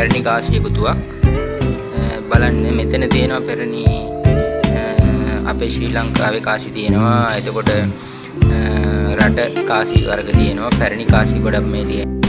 පැරණි කාසි එකතුවක් බලන්න මෙතන තියෙනවා පැරණි අපේ ශ්‍රී ලංකාවේ කාසි තියෙනවා. එතකොට රට කාසි වර්ග තියෙනවා. පැරණි කාසි ගොඩක් මේ තියෙනවා